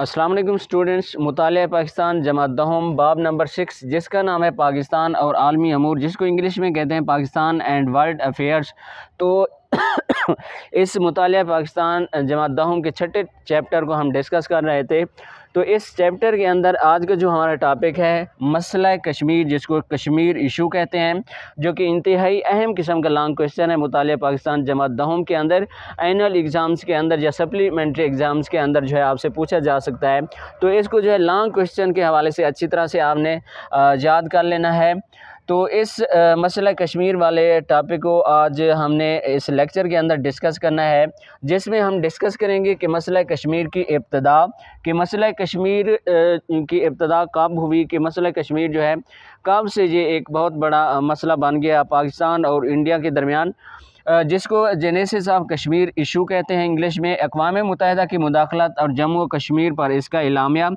वालेकुम स्टूडेंट्स मुताल पाकिस्तान, जमात दहम, बाब नंबर सिक्स, जिसका नाम है पाकिस्तान और आलमी अमूर, जिसको इंग्लिश में कहते हैं पाकिस्तान एंड वर्ल्ड अफेयर्स। तो इस मुताल पाकिस्तान, जमात दहम के छठे चैप्टर को हम डिस्कस कर रहे थे। तो इस चैप्टर के अंदर आज का जो हमारा टॉपिक है, मसला कश्मीर, जिसको कश्मीर इशू कहते हैं, जो कि इंतहाई अहम किस्म का लॉन्ग क्वेश्चन है मुताल पाकिस्तान जमात दहम के अंदर एनअल एग्ज़ाम्स के अंदर या सप्लीमेंट्री एग्ज़ाम्स के अंदर जो है आपसे पूछा जा सकता है। तो इसको जो है लॉन्ग क्वेश्चन के हवाले से अच्छी तरह से आपने याद कर लेना है। तो इस मसला कश्मीर वाले टॉपिक को आज हमने इस लेक्चर के अंदर डिस्कस करना है, जिसमें हम डिस्कस करेंगे कि मसला कश्मीर की इब्तदा, कि मसला कश्मीर की इब्तदा कब हुई, कि मसला कश्मीर जो है कब से ये एक बहुत बड़ा मसला बन गया पाकिस्तान और इंडिया के दरमियान। जिसको जेनेसिस ऑफ़ कश्मीर इशू कहते हैं इंग्लिश में अकवा मुतहदा की मुदाखलत और जम्मू कश्मीर पर इसका इलामिया,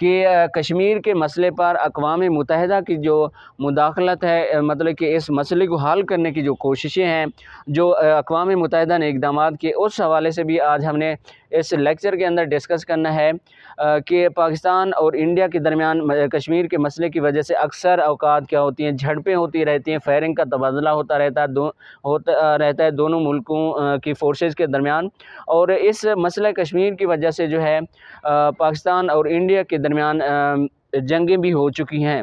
कि कश्मीर के मसले पर अकवा मुतहदा की जो मुदाखलत है मतलब कि इस मसले को हल करने की जो कोशिशें हैं, जो अकवा मुतहदा ने इकदाम किए, उस हवाले से भी आज हमने इस लेक्चर के अंदर डिस्कस करना है कि पाकिस्तान और इंडिया के दरमियान कश्मीर के मसले की वजह से अक्सर अवकात क्या होती हैं? झड़पें होती रहती हैं फायरिंग का तबादला होता रहता है, दो, होता रहता है दोनों मुल्कों की फ़ोर्सेज़ के दरमियान। और इस मसला कश्मीर की वजह से जो है पाकिस्तान और इंडिया के दरमियान जंगें भी हो चुकी हैं।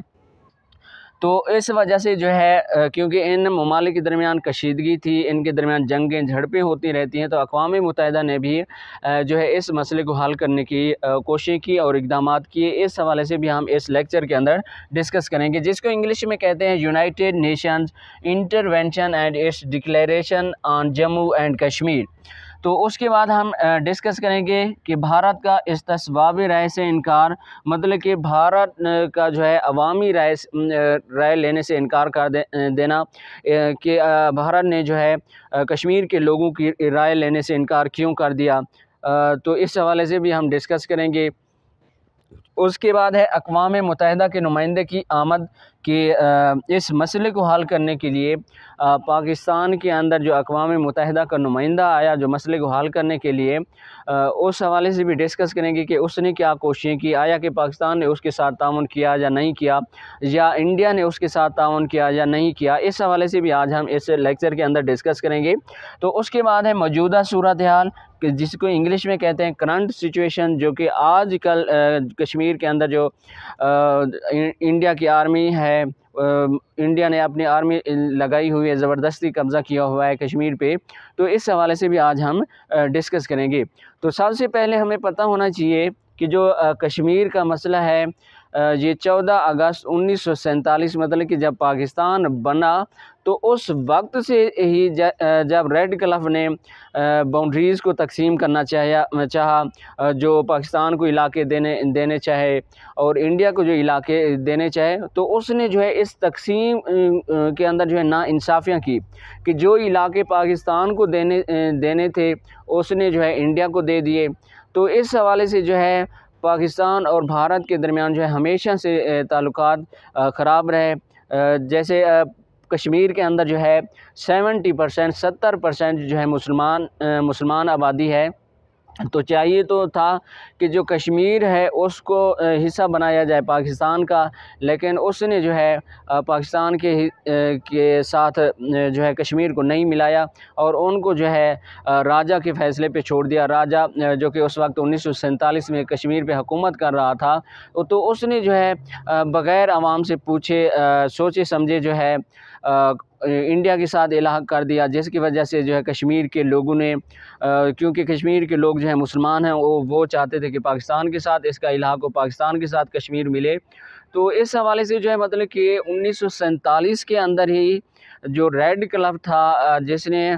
तो इस वजह से जो है क्योंकि इन ममालिक के दरमियान कशीदगी थी, इनके दरमियान जंगें झड़पें होती रहती हैं तो अकवा मुतहदा ने भी जो है इस मसले को हल करने की कोशिश की और इकदाम किए इस हवाले से भी हम इस लेक्चर के अंदर डिस्कस करेंगे, जिसको इंग्लिश में कहते हैं United Nations intervention and its declaration on Jammu and Kashmir. तो उसके बाद हम डिस्कस करेंगे कि भारत का इस तस्वाब राय से इनकार मतलब कि भारत का जो है अवामी राय राय लेने से इनकार कर दे, देना कि भारत ने जो है कश्मीर के लोगों की राय लेने से इनकार क्यों कर दिया? तो इस हवाले से भी हम डिस्कस करेंगे। उसके बाद है अकवा मुतहदा के नुमाइंदे की आमद कि इस मसले को हल करने के लिए पाकिस्तान के अंदर जो अकवा मुतहदा का नुमाइंदा आया जो मसले को हल करने के लिए उस हवाले से भी डिस्कस करेंगे कि उसने क्या कोशिशें की आया कि पाकिस्तान ने उसके साथ ताउन किया या नहीं किया या इंडिया ने उसके साथ ताउन किया या नहीं किया इस हवाले से भी आज हम इस लेक्चर के अंदर डिस्कस करेंगे। तो उसके बाद है मौजूदा सूरत हाल जिसको इंग्लिश में कहते हैं करंट सिचुएशन जो कि आज कल कश्मीर के अंदर जो आ, इंडिया की आर्मी है इंडिया ने अपनी आर्मी लगाई हुई है, ज़बरदस्ती कब्ज़ा किया हुआ है कश्मीर पे। तो इस हवाले से भी आज हम डिस्कस करेंगे। तो सबसे पहले हमें पता होना चाहिए कि जो कश्मीर का मसला है ये 14 अगस्त उन्नीस सौ सैंतालीस मतलब कि जब पाकिस्तान बना तो उस वक्त से ही जब रेड क्लफ ने बाउंड्रीज़ को तकसीम करना चाहा चाहा जो पाकिस्तान को इलाके देने देने चाहे और इंडिया को जो इलाके देने चाहे तो उसने जो है इस तकसीम के अंदर जो है ना इंसाफियाँ की कि जो इलाके पाकिस्तान को देने देने थे, उसने जो है इंडिया को दे दिए। तो इस हवाले से जो है, पाकिस्तान और भारत के दरमियान जो है, हमेशा से ताल्लुक़ ख़राब रहे। जैसे कश्मीर के अंदर जो है, सेवेंटी परसेंट, सत्तर परसेंट जो है, मुसलमान मुसलमान आबादी है। तो चाहिए तो था कि जो कश्मीर है, उसको हिस्सा बनाया जाए पाकिस्तान का। लेकिन उसने जो है पाकिस्तान के के साथ जो है कश्मीर को नहीं मिलाया और उनको जो है राजा के फ़ैसले पे छोड़ दिया। राजा जो कि उस वक्त उन्नीस सौ सैंतालीस में कश्मीर पे हुकूमत कर रहा था तो उसने जो है बग़ैर आवाम से पूछे सोचे समझे जो है इंडिया के साथ इलाह कर दिया, जिसकी वजह से जो है कश्मीर के लोगों ने क्योंकि कश्मीर के लोग जो है मुसलमान हैं, वो वो चाहते थे कि पाकिस्तान के साथ इसका इलाक को पाकिस्तान के साथ कश्मीर मिले। तो इस हवाले से जो है मतलब कि उन्नीस सौ सैंतालीस के अंदर ही जो रेड क्लब था जिसने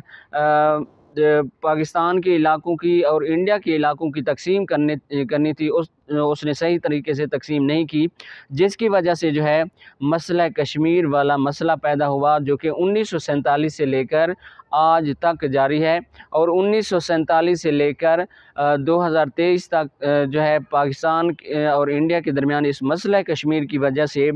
पाकिस्तान के इलाकों की और इंडिया के इलाकों की तकसीम करने, करनी थी, उस, उसने सही तरीके से तकसीम नहीं की, जिसकी वजह से जो है मसला कश्मीर वाला मसला पैदा हुआ, जो कि उन्नीस सौ सैंतालीस से लेकर आज तक जारी है और उन्नीस सौ सैंतालीस से लेकर 2023 तक जो है पाकिस्तान और इंडिया के दरमियान इस मसला कश्मीर की वजह से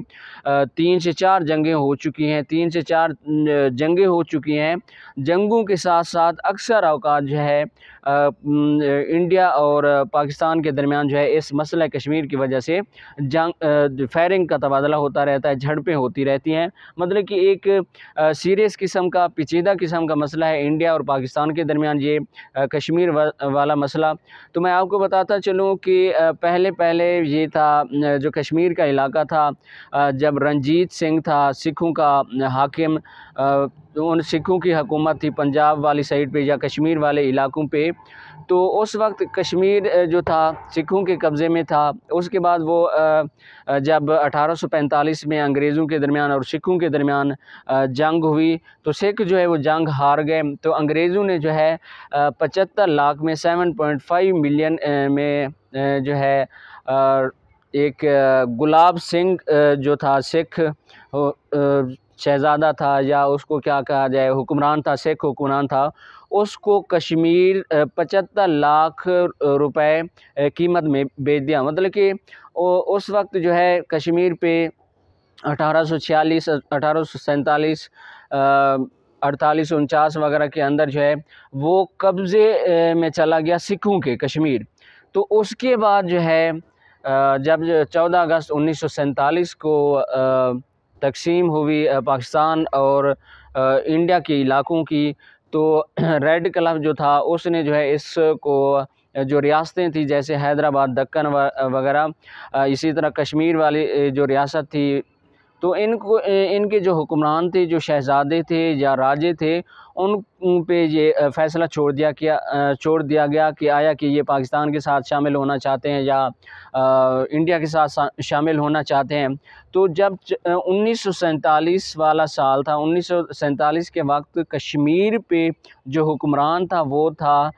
तीन से चार जंगें हो चुकी हैं, तीन से चार जंगें हो चुकी हैं। जंगों के साथ साथ अक्सर अवकात जो है इंडिया और पाकिस्तान के दरमियान जो है इस मसला कश्मीर की वजह से जंग फायरिंग का तबादला होता रहता है, झड़पें होती रहती हैं। मतलब कि एक सीरियस किस्म का, पेचीदा किस्म का मसला है इंडिया और पाकिस्तान के दरमियान ये कश्मीर वाला मसला। तो मैं आपको बताता चलूँ कि पहले पहले ये था जो कश्मीर का इलाका था जब रंजीत सिंह था, सिखों का हाकिम तो उन सिखों की हुकूमत थी पंजाब वाली साइड पे या कश्मीर वाले इलाकों पे तो उस वक्त कश्मीर जो था, सिखों के कब्ज़े में था। उसके बाद वो जब 1845 में अंग्रेज़ों के दरमियान और सिखों के दरमियान जंग हुई तो सिख जो है वो जंग हार गए। तो अंग्रेज़ों ने जो है पचहत्तर लाख में 7.5 मिलियन में जो है एक गुलाब सिंह जो था, सिख शहज़ादा था या उसको क्या कहा जाए, हुक्मरान था, सिख हुक्मरान था, उसको कश्मीर पचहत्तर लाख रुपए कीमत में बेच दिया। मतलब कि उस वक्त जो है कश्मीर पे अठारह सौ छियालीस, अठारह सौ सैंतालीस अड़तालीस उनचास वगैरह के अंदर जो है वो कब्ज़े में चला गया सिखों के कश्मीर। तो उसके बाद जो है जब चौदह अगस्त उन्नीस सौ सैंतालीस को तकसीम हुई पाकिस्तान और इंडिया के इलाकों की। तो रेड क्लब जो था, उसने जो है इसको जो रियासतें थी, जैसे हैदराबाद, दक्कन वगैरह इसी तरह कश्मीर वाली जो रियासत थी तो इनको इनके जो हुक्मरान थे, जो शहज़ादे थे या राजे थे, उन पे ये फ़ैसला छोड़ दिया किया छोड़ दिया गया कि आया कि ये पाकिस्तान के साथ शामिल होना चाहते हैं या इंडिया के साथ शामिल होना चाहते हैं। तो जब उन्नीस सौ सैंतालीस वाला साल था, उन्नीस सौ सैंतालीस के वक्त कश्मीर पे जो हुक्मरान था, वो था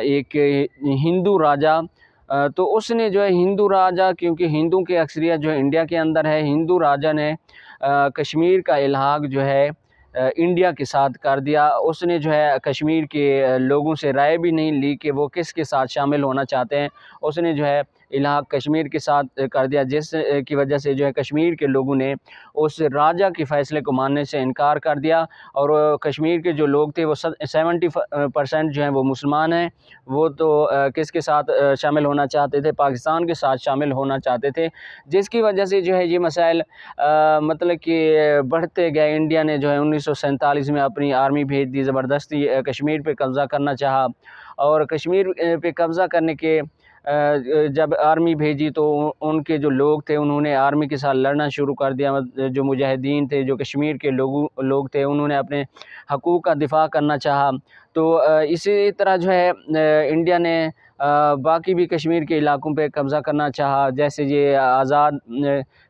एक हिंदू राजा तो उसने जो है हिंदू राजा, क्योंकि हिंदू की अक्सरियत जो है इंडिया के अंदर है, हिंदू राजा ने कश्मीर का इलाहाक जो है इंडिया के साथ कर दिया। उसने जो है कश्मीर के लोगों से राय भी नहीं ली कि वो किस के साथ शामिल होना चाहते हैं। उसने जो है इलाहा कश्मीर के साथ कर दिया, जिस की वजह से जो है कश्मीर के लोगों ने उस राजा के फ़ैसले को मानने से इनकार कर दिया और कश्मीर के जो लोग थे वो सेवेंटी परसेंट जो हैं वो मुसलमान हैं। वो तो किसके साथ शामिल होना चाहते थे? पाकिस्तान के साथ शामिल होना चाहते थे, जिसकी वजह से जो है ये मसाइल मतलब कि, बढ़ते गए। इंडिया ने जो है उन्नीस सौ सैंतालीस में अपनी आर्मी भेज दी, ज़बरदस्ती कश्मीर पर कब्ज़ा करना चाहा और कश्मीर पे कब्ज़ा करने के जब आर्मी भेजी तो उनके जो लोग थे, उन्होंने आर्मी के साथ लड़ना शुरू कर दिया। जो मुजाहिदीन थे, जो कश्मीर के लोगों, लोग थे, उन्होंने अपने हकूक़ का दिफा करना चाहा। तो इसी तरह जो है इंडिया ने बाकी भी कश्मीर के इलाकों पे कब्ज़ा करना चाहा। जैसे ये आज़ाद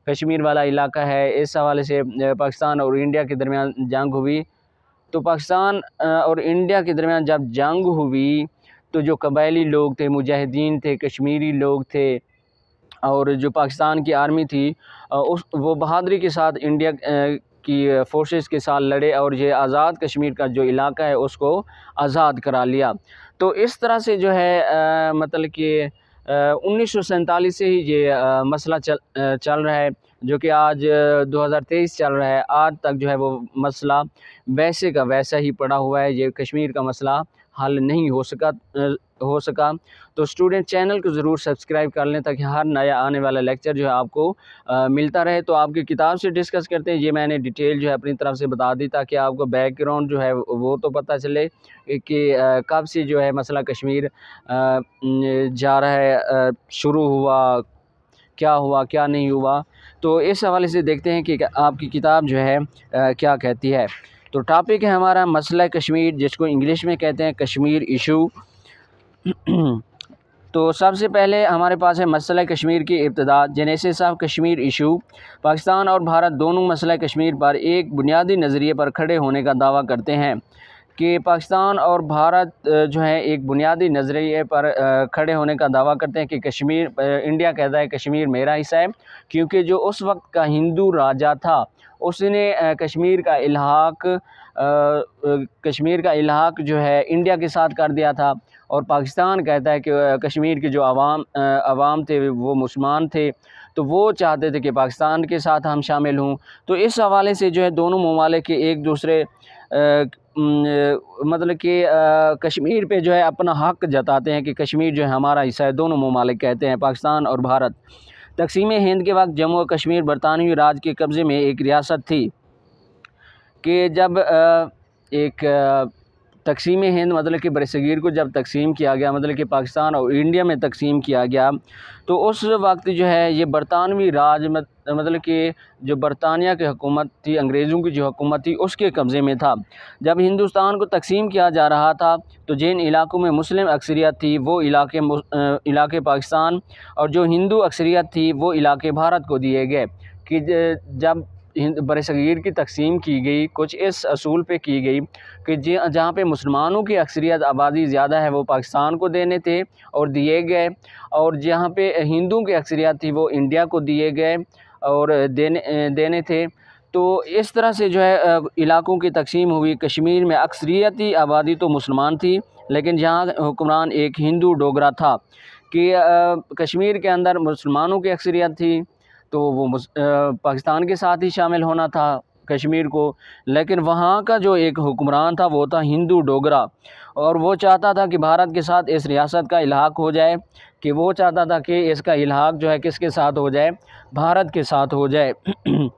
कश्मीर वाला इलाका है, इस हवाले से पाकिस्तान और इंडिया के दरमियान जंग हुई। तो पाकिस्तान और इंडिया के दरमियान जब जंग हुई तो जो कबायली लोग थे मुजाहिदीन थे कश्मीरी लोग थे और जो पाकिस्तान की आर्मी थी उस वो बहादरी के साथ इंडिया की फोर्सेस के साथ लड़े और ये आज़ाद कश्मीर का जो इलाका है उसको आज़ाद करा लिया। तो इस तरह से जो है मतलब कि उन्नीस सौ सैंतालीस से ही ये आ, मसला चल चल रहा है जो कि आज 2023 चल रहा है। आज तक जो है वो मसला वैसे का वैसा ही पड़ा हुआ है ये कश्मीर का मसला। हल नहीं हो सका हो सका। तो स्टूडेंट चैनल को ज़रूर सब्सक्राइब कर लें ताकि हर नया आने वाला लेक्चर जो है आपको आ, मिलता रहे। तो आपकी किताब से डिस्कस करते हैं। ये मैंने डिटेल जो है अपनी तरफ़ से बता दी ताकि आपको बैकग्राउंड जो है वो तो पता चले कि कब से जो है मसला कश्मीर आ, जा रहा है शुरू हुआ क्या हुआ क्या नहीं हुआ। तो इस हवाले से देखते हैं कि आपकी किताब जो है आ, क्या कहती है। तो टॉपिक है हमारा मसला कश्मीर, जिसको इंग्लिश में कहते हैं कश्मीर इशू तो सबसे पहले हमारे पास है मसला कश्मीर की इब्तदा genesis of Kashmir issue Pakistan और भारत दोनों मसला कश्मीर पर एक बुनियादी नज़रिए पर खड़े होने का दावा करते हैं कि पाकिस्तान और भारत जो है, एक बुनियादी नज़रिए पर खड़े होने का दावा करते हैं कि कश्मीर इंडिया कहता है कश्मीर मेरा हिस्सा है, क्योंकि जो उस वक्त का हिंदू राजा था उसने कश्मीर का इलाहाक कश्मीर का इलाहाक जो है इंडिया के साथ कर दिया था और पाकिस्तान कहता है कि कश्मीर के जो आवाम आवाम थे, वो मुसलमान थे तो वो चाहते थे कि पाकिस्तान के साथ हम शामिल हों। तो इस हवाले से जो है दोनों ममालिक एक दूसरे मतलब कि कश्मीर पे जो है अपना हक जताते हैं कि कश्मीर जो है हमारा हिस्सा है, दोनों ममालिक कहते हैं, पाकिस्तान और भारत। तकसीम हिंद के वक्त जम्मू और कश्मीर बरतानवी राज के कब्ज़े में एक रियासत थी कि जब एक तकसीम हिंद मतलब कि बरसगीर को जब तकसीम किया गया मतलब कि पाकिस्तान और इंडिया में तकसीम किया गया तो उस वक्त जो है, ये बरतानवी राज मतलब कि जो बरतानिया की हुकूमत थी, अंग्रेज़ों की जो हुकूमत थी, उसके कब्ज़े में था। जब हिंदुस्तान को तकसीम किया जा रहा था तो जिन इलाकों में मुस्लिम अक्सरियत थी, वो इलाके इलाके पाकिस्तान और जो हिंदू अक्सरियत थी, वो इलाके भारत को दिए गए। कि जब बर सग़ीर की तकसीम की गई, कुछ इस असूल पे की गई कि जहाँ पे मुसलमानों की अक्सरियत आबादी ज़्यादा है, वो पाकिस्तान को देने थे और दिए गए और जहाँ पे हिंदुओं की अक्सरियत थी, वो इंडिया को दिए गए और देने देने थे। तो इस तरह से जो है इलाकों की तकसीम हुई। कश्मीर में अक्सरियती आबादी तो मुसलमान थी, लेकिन जहाँ हुक्मरान एक हिंदू डोगरा था कि कश्मीर के अंदर मुसलमानों की अक्सरियत थी तो वो पाकिस्तान के साथ ही शामिल होना था कश्मीर को। लेकिन वहाँ का जो एक हुक्मरान था, वो था हिंदू डोगरा। और वो चाहता था कि भारत के साथ इस रियासत का इलाक हो जाए, कि वो चाहता था कि इसका इलाक जो है किसके साथ हो जाए? भारत के साथ हो जाए।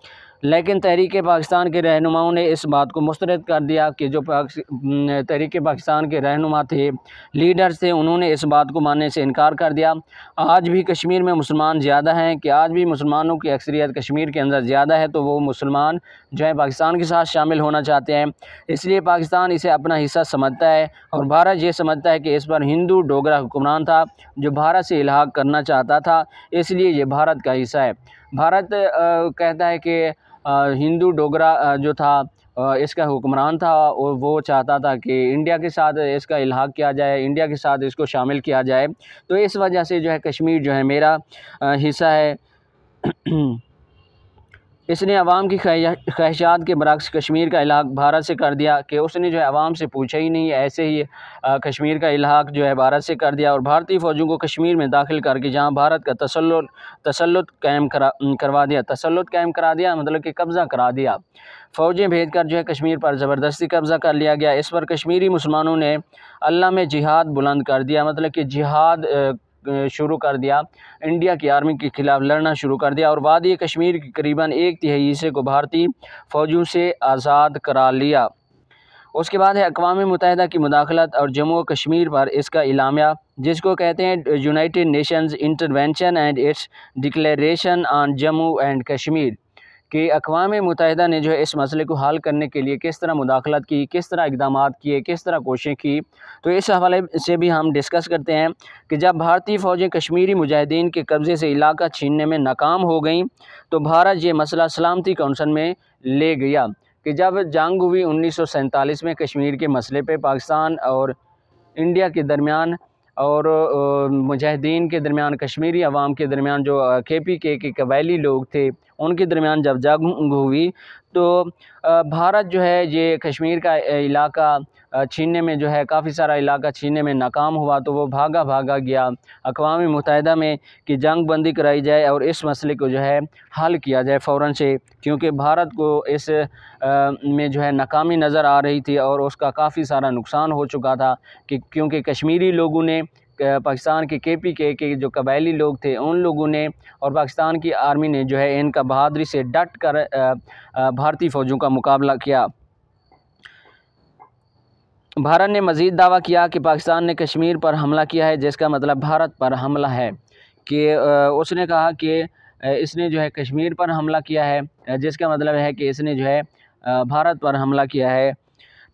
लेकिन तहरीक पाकिस्तान के रहनुमाओं ने इस बात को मुस्तरद कर दिया कि जो तहरीक पाकिस्तान के रहनुमा थे लीडर्स थे उन्होंने इस बात को मानने से इनकार कर दिया। आज भी कश्मीर में मुसलमान ज़्यादा हैं कि आज भी मुसलमानों की अक्सरियत कश्मीर के अंदर ज़्यादा है तो वो मुसलमान जो है पाकिस्तान के साथ शामिल होना चाहते हैं। इसलिए पाकिस्तान इसे अपना हिस्सा समझता है और भारत ये समझता है कि इस पर हिंदू डोगरा हुक्मरान था जो भारत से इलाहा करना चाहता था इसलिए ये भारत का हिस्सा है। भारत आ, कहता है कि हिंदू डोगरा जो था इसका हुक्मरान था और वो चाहता था कि इंडिया के साथ इसका इलाहा किया जाए, इंडिया के साथ इसको शामिल किया जाए। तो इस वजह से जो है कश्मीर जो है मेरा हिस्सा है। इसने अवाम की ख्वाहिशात के बरक्स कश्मीर का इलाक भारत से कर दिया कि उसने जो है अवाम से पूछा ही नहीं, ऐसे ही कश्मीर का इलाक जो है भारत से कर दिया और भारतीय फ़ौजों को कश्मीर में दाखिल करके जहाँ भारत का तसल तसलुत कायम करा करवा दिया तसलुत कायम करा दिया मतलब कि कब्ज़ा करा दिया। फ़ौजें भेज कर जो है कश्मीर पर ज़बरदस्ती कब्ज़ा कर लिया गया। इस पर कश्मीरी मुसलमानों ने अल्लाह में जिहाद बुलंद कर दिया मतलब कि जिहाद शुरू कर दिया। इंडिया की आर्मी के ख़िलाफ़ लड़ना शुरू कर दिया और वादी कश्मीर के करीबन एक तिहाई हिस्से को भारतीय फ़ौजों से आज़ाद करा लिया। उसके बाद है अकवा मुतहद की मुदाखलत और जम्मू कश्मीर पर इसका इलामिया, जिसको कहते हैं United Nations intervention and its declaration on Jammu and Kashmir कि अकवा मुतहदा ने जो है इस मसले को हल करने के लिए किस तरह मुदाखलत की, किस तरह इकदाम किए, किस तरह कोशिशें की। तो इस हवाले से भी हम डिस्कस करते हैं कि जब भारतीय फ़ौजें कश्मीरी मुजाहिदीन के कब्ज़े से इलाका छीनने में नाकाम हो गई तो भारत ये मसला सलामती कौंसल में ले गया कि जब जंग हुई उन्नीस में कश्मीर के मसले पर पाकिस्तान और इंडिया के दरमियान और मुजाहिदीन के दरमियान, कश्मीरी आवाम के दरमियान जो के पी के के कबायली लोग थे, उनके दरमियान जब जंग हुई तो भारत जो है, ये कश्मीर का इलाका छीनने में जो है काफ़ी सारा इलाका छीनने में नाकाम हुआ तो वो भागा भागा गया। अकवा मुतहदा में कि जंग बंदी कराई जाए और इस मसले को जो है हल किया जाए फ़ौर से, क्योंकि भारत को इस में जो है नाकामी नज़र आ रही थी और उसका काफ़ी सारा नुकसान हो चुका था कि, क्योंकि कश्मीरी लोगों ने पाकिस्तान के के पी के के जो कबायली लोग थे, उन लोगों ने और पाकिस्तान की आर्मी ने जो है इनका बहादरी से डट कर भारतीय फ़ौजों का मुकाबला किया। भारत ने मज़ीद दावा किया कि पाकिस्तान ने कश्मीर पर हमला किया है, जिसका मतलब भारत पर हमला है। कि उसने कहा कि इसने जो है कश्मीर पर हमला किया है जिसका मतलब है कि इसने जो है भारत पर हमला किया है।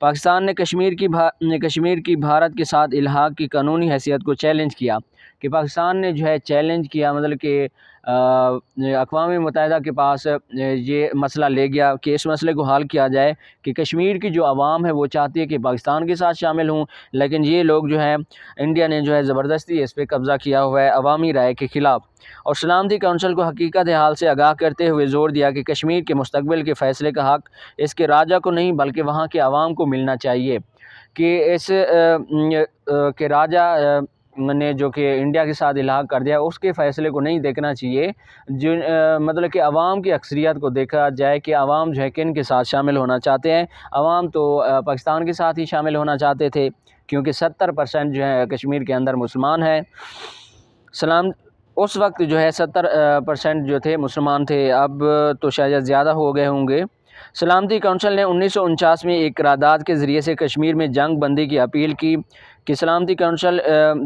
पाकिस्तान ने कश्मीर की भा कश्मीर की भारत के साथ इलाहाक की कानूनी हैसियत को चैलेंज किया। कि पाकिस्तान ने जो है चैलेंज किया मतलब कि अकवा मुतहदा के पास ये मसला ले गया कि इस मसले को हल किया जाए कि कश्मीर की जो आवाम है वो चाहती है कि पाकिस्तान के साथ शामिल हूँ। लेकिन ये लोग जो है इंडिया ने जो है ज़बरदस्ती इस पर कब्ज़ा किया हुआ है अवामी राय के ख़िलाफ़। और सलामती कौंसिल को हकीकत हाल से आगाह करते हुए ज़ोर दिया कि कश्मीर के मुस्तबिल के फ़ैसले का हक़ इसके राजा को नहीं बल्कि वहाँ के आवाम को मिलना चाहिए। कि इस आ, आ, के राजा ने जो कि इंडिया के साथ इलाहा कर दिया उसके फ़ैसले को नहीं देखना चाहिए। जो आ, मतलब कि आवाम की अक्सरियत को देखा जाए कि आवाम जो है किन के साथ शामिल होना चाहते हैं? आवाम तो पाकिस्तान के साथ ही शामिल होना चाहते थे क्योंकि सत्तर परसेंट जो है कश्मीर के अंदर मुसलमान हैं। सलाम उस वक्त जो है सत्तर परसेंट जो थे मुसलमान थे अब तो शायद ज़्यादा हो गए होंगे। सलामती कौंसिल ने उन्नीस में एक करारदाद के ज़रिए से कश्मीर में जंग बंदी की अपील की। कि सलामती कौंसल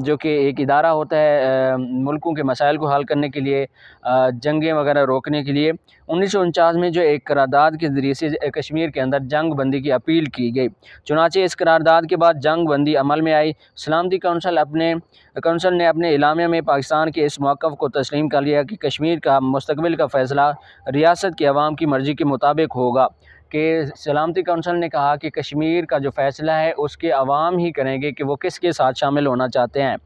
जो कि एक इदारा होता है मुल्कों के मसाइल को हल करने के लिए जंगें वगैरह रोकने के लिए, उन्नीस में जो एक करारदाद के ज़रिए से कश्मीर के अंदर जंग बंदी की अपील की गई। चुनाचे इस करारदाद के बाद जंग बंदी अमल में आई। सलामती कौंसल अपने, कौंसल ने अपने इलामे में पाकिस्तान के इस मौक़ को तस्लीम कर लिया कि कश्मीर का मुस्तबिल का फ़ैसला रियासत की आवाम की मर्ज़ी के मुताबिक होगा। कि सलामती कौंसल ने कहा कि कश्मीर का जो फ़ैसला है, उसके अवाम ही करेंगे कि वो किसके साथ शामिल होना चाहते हैं।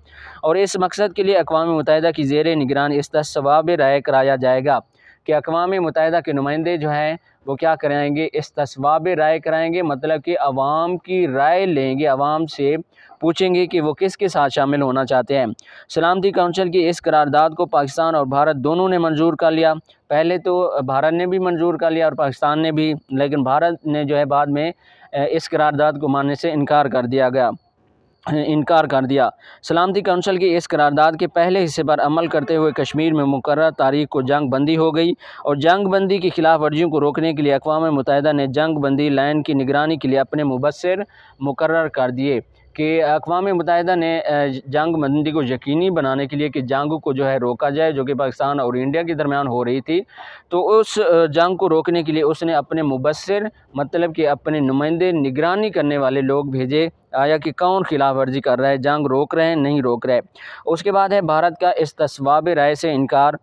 और इस मकसद के लिए अकवा मुतहदा की जेर निगरान इस तस्वाब राय कराया जाएगा। कि अकवा मुतहदा के नुमाइंदे जो हैं, वो क्या कराएँगे? इस तस्वाब राय कराएँगे मतलब कि आवाम की राय लेंगे। आवाम से पूछेंगे कि वो किस के साथ शामिल होना चाहते हैं। सलामती काउंसिल की इस करारदाद को पाकिस्तान और भारत दोनों ने मंजूर कर लिया। पहले तो भारत ने भी मंजूर कर लिया और पाकिस्तान ने भी, लेकिन भारत ने जो है बाद में इस करारदाद को मानने से इनकार कर दिया गया। इनकार कर दिया। सलामती कौंसिल की इस करारदाद के पहले हिस्से पर अमल करते हुए कश्मीर में मुकर तारीख को जंग बंदी हो गई और जंग बंदी की खिलाफ वर्जियों को रोकने के लिए अकवा मुतहदा ने जंग बंदी लाइन की निगरानी के लिए अपने मुबसर मुकर कर दिए। कि अकवा मुतहदा ने जंग बंदी को यकीनी बनाने के लिए कि जंग को जो है रोका जाए, जो कि पाकिस्तान और इंडिया के दरमियान हो रही थी। तो उस जंग को रोकने के लिए उसने अपने मुबसर मतलब कि अपने नुमाइंदे निगरानी करने वाले लोग भेजे। आया कि कौन खिलाफ वर्जी कर रहा है, जंग रोक रहे हैं, नहीं रोक रहे। उसके बाद है भारत का इस तस्वाब राय से इनकार।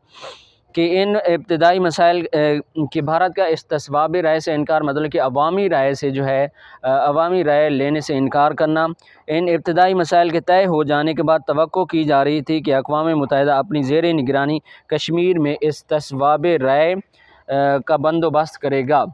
कि इन इब्तदाई मसाइल कि भारत का इस तस्वाब राय से इनकार मतलब कि अवामी राय से जो है अवामी राय लेने से इनकार करना। इन इब्तदाई मसाइल के तय हो जाने के बाद तो की जा रही थी कि अकवा मुतहदा अपनी जेर निगरानी कश्मीर में इस तस्वाब राय का बंदोबस्त करेगा।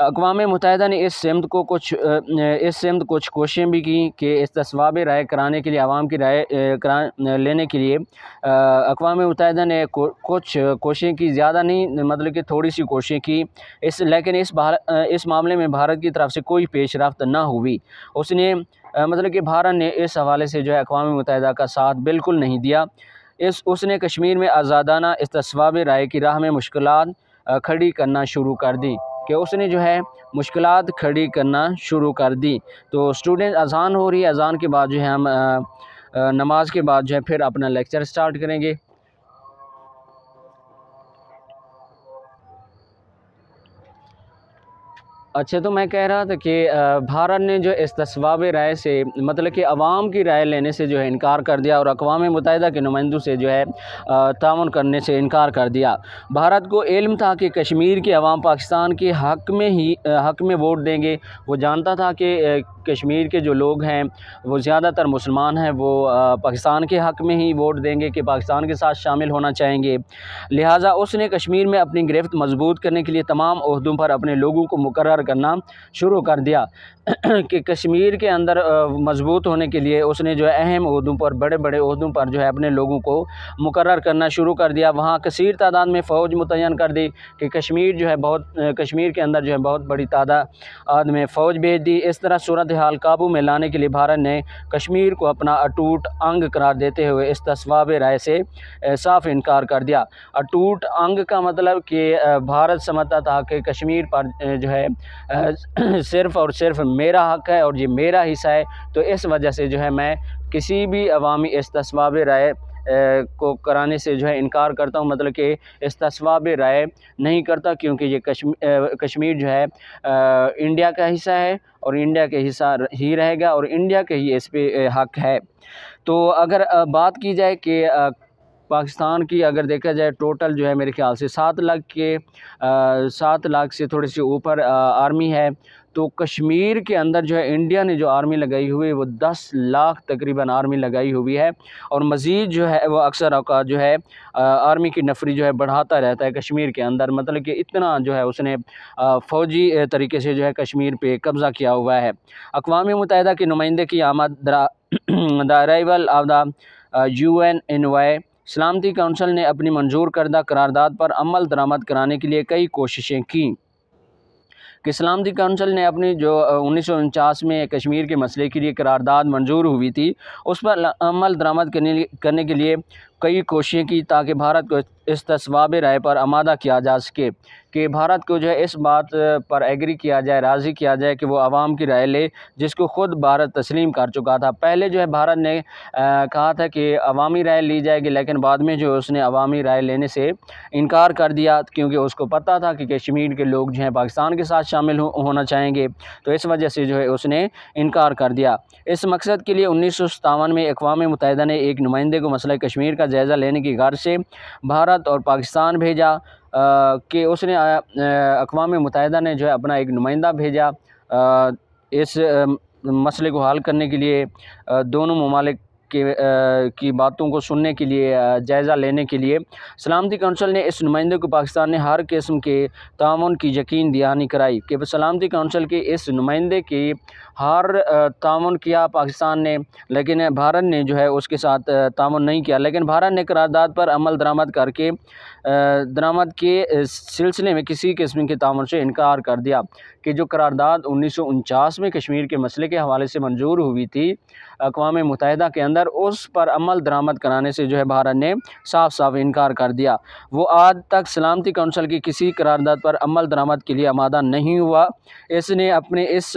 अकवा मुतहदा ने इस सिमत को कुछ इस सिमत कुछ कोशिशें भी की कि इस तस्वाब राय कराने के लिए आवाम की राय करा लेने के लिए अकवा मुतहदा ने कुछ कोशिशें की, ज़्यादा नहीं मतलब कि थोड़ी सी कोशिशें की, इस, लेकिन इस इस मामले में भारत की तरफ़ से कोई पेश रफ्त ना हुई। उसने मतलब कि भारत ने इस हवाले से जो है अकवा मुतहदा का साथ बिल्कुल नहीं दिया। इस, उसने कश्मीर में आज़ादाना इस तस्वाब राय की राह में मुश्किल खड़ी करना शुरू कर दी। कि उसने जो है मुश्किल खड़ी करना शुरू कर दी। तो स्टूडेंट अजान हो रही है, अजान के बाद जो है हम नमाज़ के बाद जो है फिर अपना लेक्चर स्टार्ट करेंगे। अच्छा तो मैं कह रहा था कि भारत ने जो इस तस्वाब राय से मतलब कि अवाम की राय लेने से जो है इनकार कर दिया और अकवा मुतहदा के नुमाइंदों से जो है तान करने से इनकार कर दिया। भारत को इल्म था कि कश्मीर के अवाम पाकिस्तान के हक़ में ही हक़ में वोट देंगे। वो जानता था कि कश्मीर के जो लोग हैं, वो ज़्यादातर मुसलमान हैं, वो पाकिस्तान के हक़ में ही वोट देंगे कि पाकिस्तान के साथ शामिल होना चाहेंगे। लिहाजा उसने कश्मीर में अपनी गिरफ्त मज़बूत करने के लिए तमाम अहदों पर अपने लोगों को मुकर करना शुरू कर दिया। कि कश्मीर के अंदर मज़बूत होने के लिए उसने जो है अहम अहदों पर बड़े बड़े अहदों पर जो है अपने लोगों को मुकर करना शुरू कर दिया। वहाँ कसीर तादाद में फ़ौज मुतन कर दी कि कश्मीर जो है बहुत कश्मीर के अंदर जो है बहुत बड़ी तादाद में फ़ौज भेज दी। इस तरह सूरत हाल काबू में लाने के लिए भारत ने कश्मीर को अपना अटूट अंग करार देते हुए इस तस्वाब राय से साफ़ इनकार कर दिया। अटूट अंग का मतलब कि भारत समझता था कि कश्मीर पर जो है सिर्फ़ और सिर्फ़ मेरा हक़ है और ये मेरा हिस्सा है तो इस वजह से जो है मैं किसी भी अवामी इस तस्वाब राय को कराने से जो है इनकार करता हूँ। मतलब कि इस तस्वाब राय नहीं करता क्योंकि ये कश्मीर कश्मीर जो है इंडिया का हिस्सा है और इंडिया के हिस्सा ही रहेगा और इंडिया के ही इस पर हक़ है। तो अगर बात की जाए कि पाकिस्तान की अगर देखा जाए, टोटल जो है मेरे ख्याल से सात लाख के सात लाख से थोड़ी सी ऊपर आर्मी है तो कश्मीर के अंदर जो है इंडिया ने जो आर्मी लगाई हुई है, वो दस लाख तकरीबन आर्मी लगाई हुई है और मज़ीद जो है वो अक्सर अवकात जो है आर्मी की नफरी जो है बढ़ाता रहता है कश्मीर के अंदर। मतलब कि इतना जो है उसने फ़ौजी तरीके से जो है कश्मीर पर कब्ज़ा किया हुआ है। अकवा मुतहदा के नुमाइंदे की आमद the arrival of the U N N Y सलामती कौंसल ने अपनी मंजूर करदा करारदाद पर अमल दरामद कराने के लिए कई कोशिशें की। कि सलामती काउंसिल ने अपनी जो उन्नीस सौ उनचास में कश्मीर के मसले के लिए करारदाद मंजूर हुई थी, उस पर अमल दरामद करने करने के लिए कई कोशिशें की ताकि भारत को इस तस्वाब राय पर आमादा किया जा सके कि भारत को जो है इस बात पर एग्री किया जाए राज़ी किया जाए कि वो आवाम की राय ले जिसको ख़ुद भारत तस्लीम कर चुका था। पहले जो है भारत ने आ, कहा था कि अवामी राय ली जाएगी लेकिन बाद में जो उसने अवामी राय लेने से इनकार कर दिया क्योंकि उसको पता था कि कश्मीर के लोग जो हैं पाकिस्तान के साथ शामिल हो, होना चाहेंगे। तो इस वजह से जो है उसने इनकार कर दिया। इस मकसद के लिए उन्नीस सौ में अकवा मुतहदा ने एक नुमाइंदे को मसला कश्मीर का जायज़ा लेने की गर्ज से भारत और पाकिस्तान भेजा कि उसने अकवा मुतहदा ने जो है अपना एक नुमाइंदा भेजा इस मसले को हल करने के लिए दोनों ममालिक के की बातों को सुनने के लिए जायज़ा लेने के लिए। सलामती कौंसल ने इस नुमाइंदे को पाकिस्तान ने हर किस्म के तान की यकीन दहानी कराई कि सलामती कौंसल के इस नुमाइंदे की हर तान किया पाकिस्तान ने, लेकिन भारत ने जो है उसके साथ तान नहीं किया। लेकिन भारत ने करारदाद पर अमल दरामद करके दरामद के सिलसिले में किसी किस्म के तान से इनकार कर दिया। कि जो करारदाद उन्नीस सौ उनचास में कश्मीर के मसले के हवाले से मंजूर हुई थी अकवा मुतहदा के अंदर, उस पर अमल दरामद कराने से जो है भारत ने साफ़ साफ़ इनकार कर दिया। वो आज तक सलामती कौंसल की किसी करारदाद पर अमल दरामद के लिए आमादा नहीं हुआ। इसने अपने इस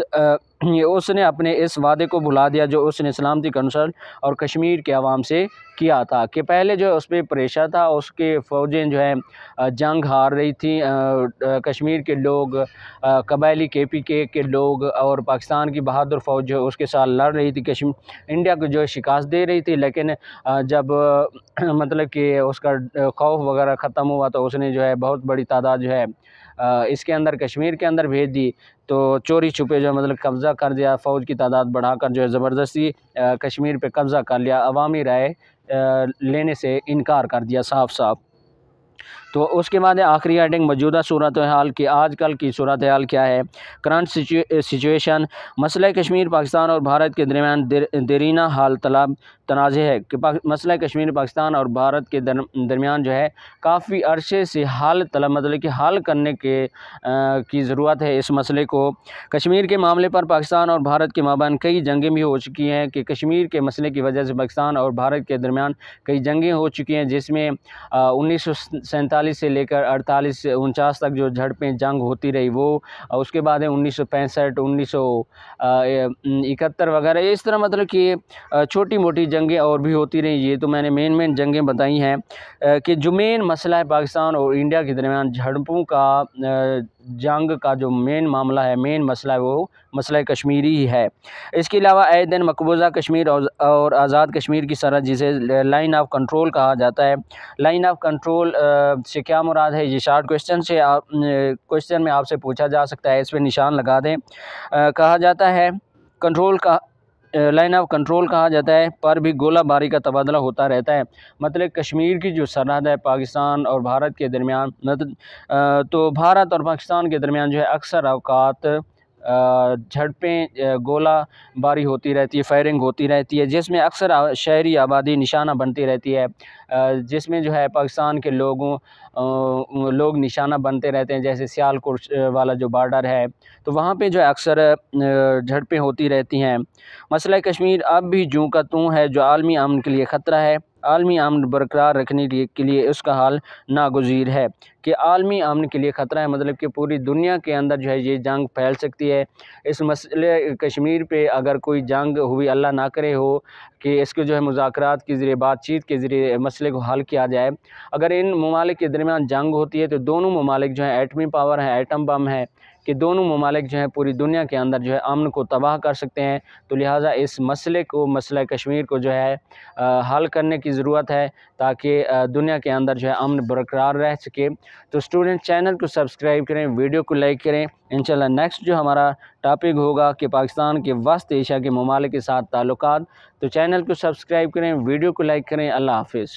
उसने अपने इस वादे को भुला दिया जो उसने सलामती कौंसल और कश्मीर के आवाम से किया था कि पहले जो उस पर प्रेशर था, उसके फ़ौजें जो है जंग हार रही थी। कश्मीर के लोग कबायली के पी के के लोग और पाकिस्तान की बहादुर फ़ौज जो उसके साथ लड़ रही थी, कश्मीर, इंडिया को जो शिकस्त दे रही थी, लेकिन जब मतलब कि उसका खौफ वगैरह ख़त्म हुआ तो उसने जो है बहुत बड़ी तादाद जो है इसके अंदर कश्मीर के अंदर भेज दी तो चोरी छुपे जो मतलब कब्ज़ा कर दिया, फ़ौज की तादाद बढ़ाकर जो है ज़बरदस्ती कश्मीर पे कब्ज़ा कर लिया, अवामी राय लेने से इनकार कर दिया साफ़ साफ़ तो उसके बाद आखिरी हेडिंग मौजूदा सूरत हाल की आजकल की सूरत हाल क्या है? करंट सिचुएशन मसला कश्मीर पाकिस्तान और भारत के दरमियान देरीना हाल तलाब तनाज़ है कि मसला कश्मीर पाकिस्तान और भारत के दरमियान जो है काफ़ी अरसे से हाल तलब मतलब कि हल करने के आ, की ज़रूरत है इस मसले को। कश्मीर के मामले पर पाकिस्तान और भारत के माबान कई जंगें भी हो चुकी हैं कि कश्मीर के मसले की वजह से पाकिस्तान और भारत के दरमियान कई जंगें हो चुकी हैं जिसमें उन्नीस सौ सैंतालीस से लेकर अड़तालीस, उनचास तक जो झड़पें जंग होती रही, वो उसके बाद है उन्नीस सौ पैंसठ, उन्नीस सौ इकहत्तर वगैरह, इस तरह मतलब कि छोटी मोटी जंगें और भी होती रही। ये तो मैंने मेन मेन जंगें बताई हैं कि जो मेन मसला है पाकिस्तान और इंडिया के दरमियान, झड़पों का जंग का जो मेन मामला है मेन मसला है वो मसला कश्मीरी ही है। इसके अलावा आए दिन मकबूजा कश्मीर और, आज़ाद कश्मीर की सरहद जिसे लाइन ऑफ़ कंट्रोल कहा जाता है। लाइन ऑफ़ कंट्रोल से क्या मुराद है? ये शार्ट क्वेश्चन से आप क्वेश्चन में आपसे पूछा जा सकता है इस पर निशान लगा दें। कहा जाता है कंट्रोल का लाइन ऑफ़ कंट्रोल कहा जाता है, पर भी गोलाबारी का तबादला होता रहता है। मतलब कश्मीर की जो सरहद है, पाकिस्तान और भारत के दरमियान मतलब तो भारत और पाकिस्तान के दरमियान जो है अक्सर अवकात झड़पें गोला बारी होती रहती है, फायरिंग होती रहती है, जिसमें अक्सर शहरी आबादी निशाना बनती रहती है। जिसमें जो है पाकिस्तान के लोगों लोग निशाना बनते रहते हैं, जैसे सियालकोट वाला जो बॉर्डर है तो वहाँ पे जो है अक्सर झड़पें होती रहती हैं। मसला कश्मीर अब भी जूँ का तू है, जो आलमी अमन के लिए ख़तरा है आलमी अमन बरकरार रखने के लिए उसका हाल नागज़ीर है कि आलमी अमन के लिए ख़तरा है मतलब कि पूरी दुनिया के अंदर जो है ये जंग फैल सकती है। इस मसले कश्मीर पे अगर कोई जंग हुई, अल्लाह ना करे हो कि इसको जो है मुजाकर के ज़रिए, बातचीत के ज़रिए मसले को हल किया जाए। अगर इन ममालिक के दरमियान जंग होती है तो दोनों ममालिक जो है एटमी पावर हैं एटम बम है। कि दोनों ममालिक जो है पूरी दुनिया के अंदर जो है अमन को तबाह कर सकते हैं। तो लिहाजा इस मसले को, मसला कश्मीर को जो है हल करने की ज़रूरत है ताकि दुनिया के अंदर जो है अमन बरकरार रह सके। तो स्टूडेंट चैनल को सब्सक्राइब करें, वीडियो को लाइक करें। इंशाल्लाह नेक्स्ट जो हमारा टॉपिक होगा कि पाकिस्तान के वस्त एशिया के ममालिक के साथ ताल्लुक़ तो चैनल को सब्सक्राइब करें, वीडियो को लाइक करें। अल्लाह हाफिज़।